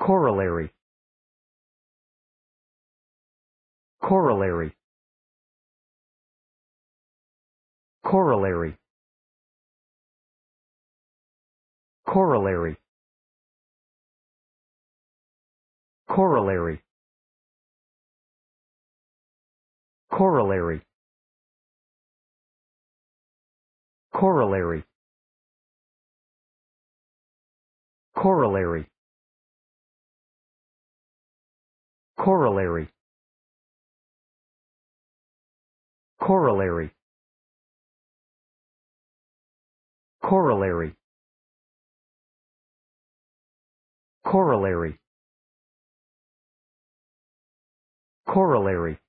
corollary. Corollary. Corollary. Corollary. Corollary. Corollary. Corollary. Corollary corollary. Corollary. Corollary. Corollary. Corollary